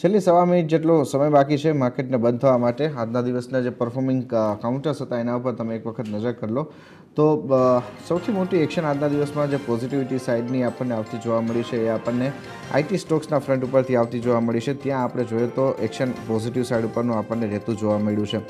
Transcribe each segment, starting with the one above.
છેલ્લી સવા મિનિટ જેટલો સમય બાકી છે માર્કેટને બંધ થવા માટે. આજના દિવસના જે પરફોર્મિંગ કાઉન્ટર્સ હતા એના ઉપર તમે એક વખત નજર કરી લો. તો સૌથી મોટી એક્શન આજના દિવસમાં જે પોઝિટિવિટી સાઇડની આપણને આવતી જોવા મળી છે એ આપણને આઈટી સ્ટોક્સના ફ્રન્ટ ઉપરથી આવતી જોવા મળી છે. ત્યાં આપણે જોઈએ તો એક્શન પોઝિટિવ સાઇડ ઉપરનું આપણને રહેતું જોવા મળ્યું છે.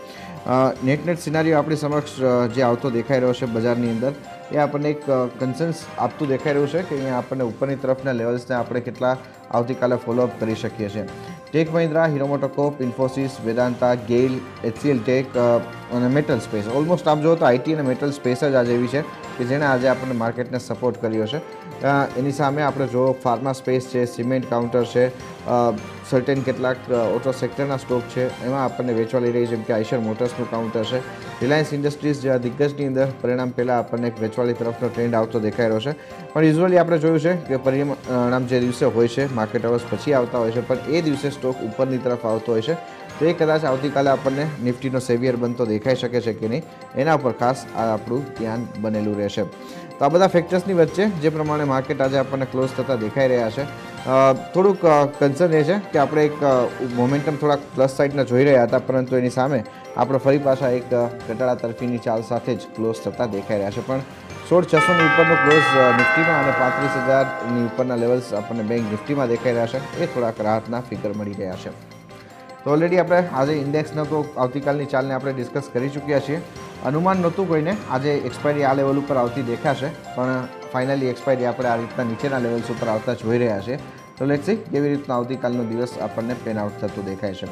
નેટ નેટ સિનારીઓ આપણી સમક્ષ જે આવતો દેખાઈ રહ્યો છે બજારની અંદર. એ આપણને એક કન્સન્સ આપતું દેખાઈ રહ્યું છે કે અહીંયા આપણને ઉપરની તરફના લેવલ્સને આપણે કેટલા આવતીકાલે ફોલોઅપ કરી શકીએ છીએ. ટેક મહિન્દ્રા હીરો મોટોકોપ ઇન્ફોસિસ વેદાંતા ગેઇલ એચસીએલ ટેક અને મેટલ સ્પેસ ઓલમોસ્ટ આપ જુઓ તો આઈટી અને મેટલ સ્પેસ જ આજે એવી છે કે જેણે આજે આપણને માર્કેટને સપોર્ટ કર્યો છે. એની સામે આપણે જો ફાર્મા સ્પેસ છે સિમેન્ટ કાઉન્ટર છે સર્ટેન કેટલાક ઓટો સેક્ટરના સ્ટોક છે. એમાં આપણને વેચવા લઈ રહી જેમ કે આઈશર મોટર્સનું કાઉન્ટર છે. રિલાયન્સ ઇન્ડસ્ટ્રીઝ જેવા દિગ્ગજની અંદર પરિણામ પહેલાં આપણને એક વેચવાલી તરફનો ટ્રેન્ડ આવતો દેખાઈ રહ્યો છે. પણ યુઝ્યુઅલી આપણે જોયું છે કે પરિણામ જે દિવસે હોય છે માર્કેટ અવર્સ પછી આવતા હોય છે. પણ એ દિવસે સ્ટોક ઉપરની તરફ આવતો હોય છે. તો એ કદાચ આવતીકાલે આપણને નિફ્ટીનો સેવિયર બનતો દેખાઈ શકે છે કે નહીં, એના ઉપર ખાસ આ આપણું ધ્યાન બનેલું રહેશે. તો આ બધા ફેક્ટર્સની વચ્ચે જે પ્રમાણે માર્કેટ આજે આપણને ક્લોઝ થતા દેખાઈ રહ્યા છે થોડુંક કન્સર્ન એ છે કે આપણે એક મોમેન્ટમ થોડાક પ્લસ સાઇડના જોઈ રહ્યા હતા, પરંતુ એની સામે આપણે ફરી પાછા એક ઘટાડા તરફીની ચાલ સાથે જ ક્લોઝ થતા દેખાઈ રહ્યા છે. પણ સોળ છસોની ઉપરનો ક્લોઝ નિફ્ટીમાં અને પાંત્રીસ હજારની ઉપરના લેવલ્સ આપણને બેંક નિફ્ટીમાં દેખાઈ રહ્યા છે. એ થોડાક રાહતના ફિગર મળી રહ્યા છે. તો ઓલરેડી આપણે આજે ઇન્ડેક્સનો તો આવતીકાલની ચાલને આપણે ડિસ્કસ કરી ચૂક્યા છીએ. અનુમાન નહોતું કોઈને, આજે એક્સપાયરી આ લેવલ ઉપર આવતી દેખાશે, પણ ફાઇનલી એક્સપાયરી આપણે આ રીતના નીચેના લેવલ્સ ઉપર આવતા જોઈ રહ્યા છે. તો લેટ સી કેવી રીતના આવતીકાલનો દિવસ આપણને પેન આઉટ થતું દેખાય છે.